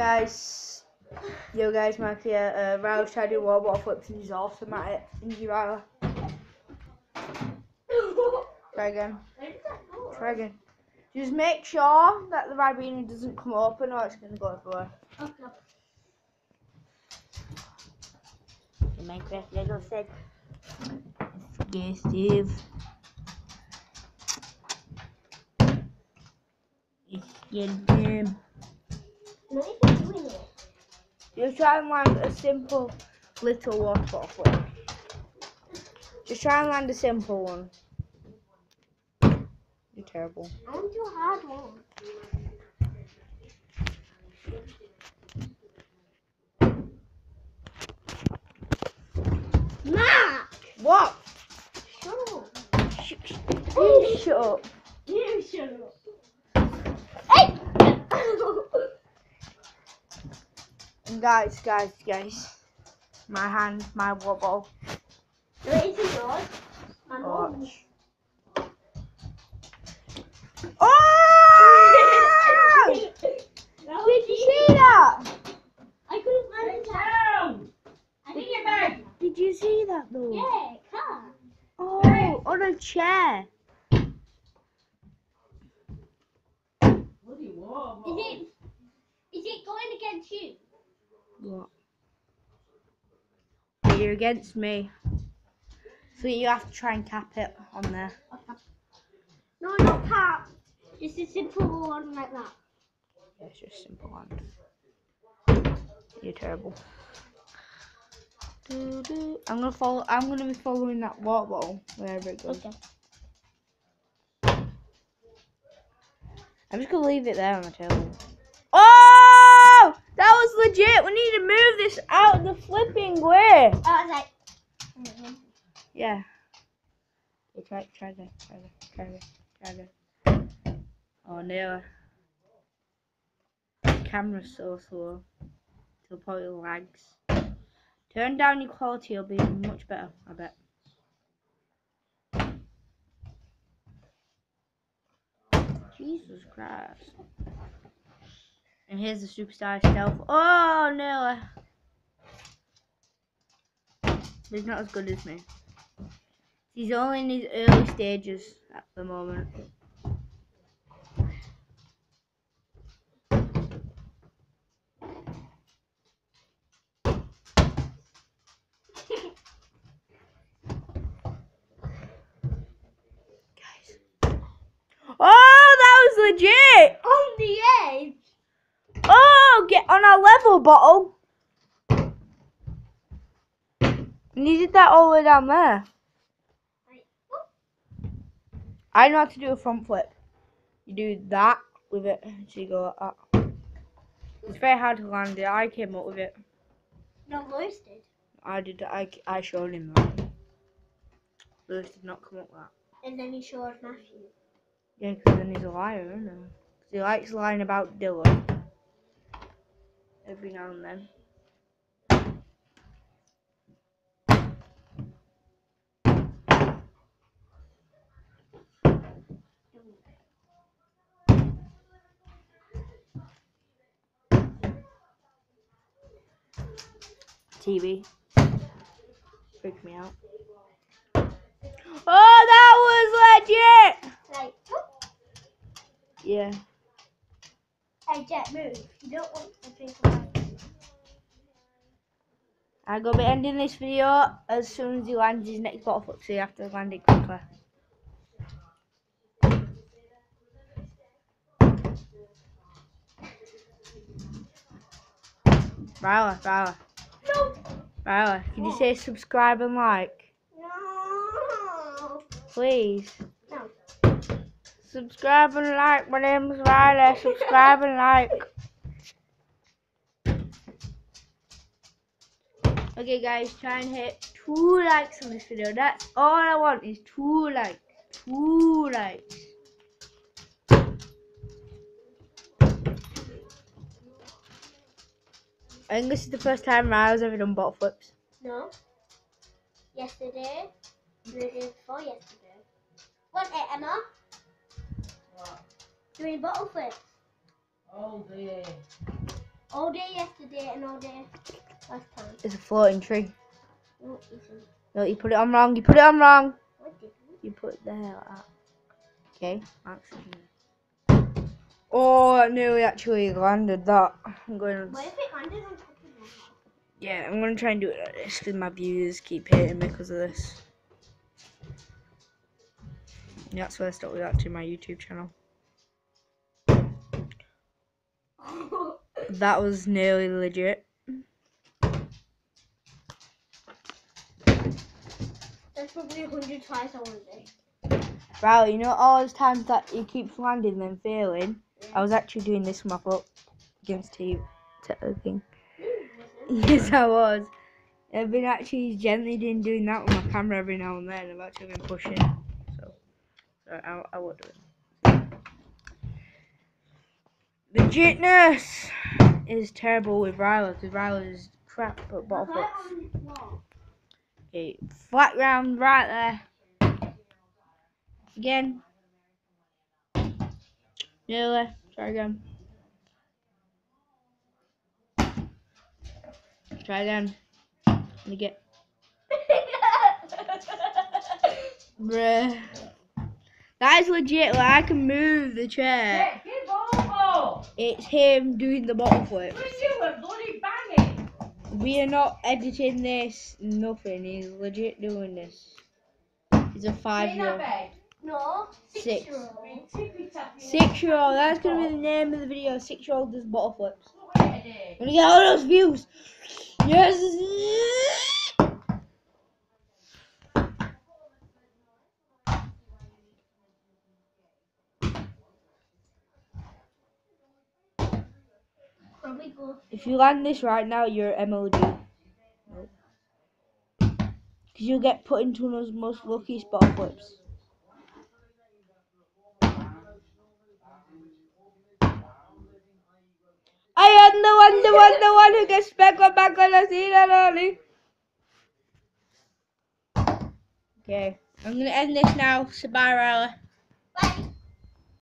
guys. Yo guys, Mike here. Uh, Ryle's trying to do wall flips and he's awesome at it. Indy Ryle. Try again. Try again. Just make sure that the Ribena doesn't come open or it's going to go everywhere. The Minecraft Lego set. Okay, Steve. It's getting him. No, you're doing it. Just try and land a simple little water bottle. Just try and land a simple one. You're terrible. I want to do a hard one. Mark! What? Shut up. Sh- sh- you shut up. You shut up. Hey! And guys, guys, guys. My hand, my wobble. Wait, is it yours? My mom's. Watch. Oh! That Did you see that? I couldn't find it down. I think you're back. Did you see that though? Yeah, car. Oh, on a chair. Is it? Is it going against you? What? You're against me. So you have to try and cap it on there. No, not car. Just a simple one like that. Yeah, it's just simple hand. You're terrible. I'm gonna follow. I'm gonna be following that water bottle wherever it goes. Okay. I'm just gonna leave it there on the table. Oh, that was legit. We need to move this out the flipping way. Oh, I was like. mhm. Yeah. Okay, try, try that, try that, try that, try that. Oh no. Camera's so slow. Till probably lags. Turn down your quality, it'll be much better, I bet. Jesus Christ. And here's the superstar stealth. Oh no! He's not as good as me. He's only in his early stages at the moment. Guys. Oh, that was legit! On the edge. Oh, get level, bottle. And you did that all the way down there. I know how to do a front flip. You do that with it, so you go like that. It's very hard to land it. I came up with it. No, Lois did. I did. I, I showed him that. Lewis did not come up with that. And then he showed Matthew. Yeah, because then he's a liar, isn't he? 'Cause he likes lying about Dylan. Every now and then. TV. Freaked me out. Oh, that was legit! Like, Yeah. hey, Jet, move. You don't want to think I'm gonna be ending this video as soon as he lands his next bottle flip, so you have to land it quickly. Ryla, Ryla, No. Ryla, can you say subscribe and like? No. Please. No. Subscribe and like. My name's Ryla. Subscribe and like. Okay, guys, try and hit two likes on this video. That's all I want is two likes. Two likes. I think this is the first time Ryla's ever done bottle flips. No. Yesterday. The day before yesterday. What, Emma? What? Doing bottle flips. Oh dear. All day yesterday and all day last time. It's a floating tree. No. No, you put it on wrong. You put it on wrong. What? You put it there like that. Okay, actually. Oh, I nearly actually landed that. I'm going. What if it landed on top of? Yeah, I'm gonna try and do it like this because my viewers keep hating me because of this. Yeah, that's why I stopped to my YouTube channel. That was nearly legit. That's probably a hundred tries I want to Right, you know all those times that he keeps landing and then failing. I was actually doing this my foot against to thing. Yes, I was. I've been actually gently doing, doing that with my camera every now and then. I've actually been pushing. So, so I, I will do it. Legitness is terrible with Ryla because Ryla is crap but bottle Right flips. on this wall. Okay, flat ground right there. Again. Nearly. Try again. Try again. Me get. Bruh. That is legit. Like I can move the chair. It's him doing the bottle flip. You were bloody banging! We are not editing this. Nothing. He's legit doing this. He's a five year old. No, Six. six year old. Been tippy tapping. Six year old. That's gonna be the name of the video. Six year old does bottle flips. Gonna get all those views. Yes. If you land this right now, you're MLG. Because you'll get put into one of those most lucky spot flips. I am the one, the one, the one who gets back on back on the scene and only. Okay, I'm gonna end this now. Bye.